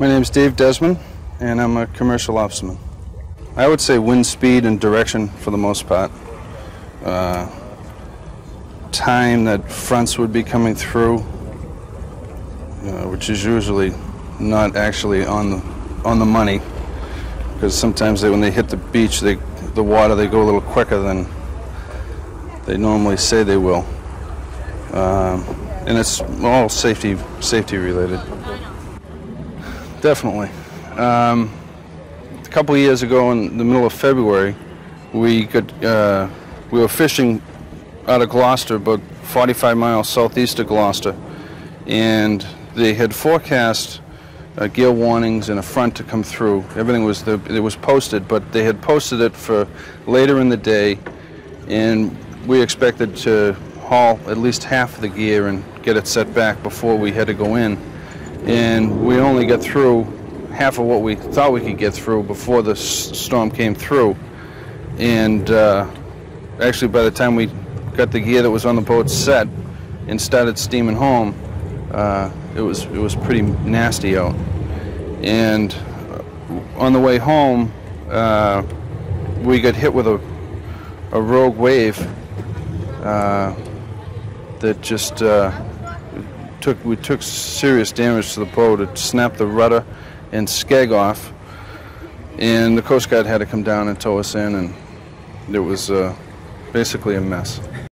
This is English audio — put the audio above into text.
My name is Dave Desmond, and I'm a commercial officerman. I would say wind speed and direction for the most part. Uh, time that fronts would be coming through, uh, which is usually not actually on the on the money, because sometimes they, when they hit the beach, they, the water they go a little quicker than they normally say they will, um, and it's all safety safety related. Definitely. Um, a couple years ago, in the middle of February, we got uh, we were fishing out of Gloucester, about 45 miles southeast of Gloucester, and they had forecast uh, warnings and a front to come through. Everything was the, it was posted, but they had posted it for later in the day, and we expected to haul at least half of the gear and get it set back before we had to go in and we only got through half of what we thought we could get through before the storm came through. And uh, actually, by the time we got the gear that was on the boat set and started steaming home, uh, it was it was pretty nasty out. And on the way home, uh, we got hit with a a rogue wave uh, that just uh, took we took serious damage to the boat. It snapped the rudder and skeg off, and the Coast Guard had to come down and tow us in, and it was uh, basically a mess.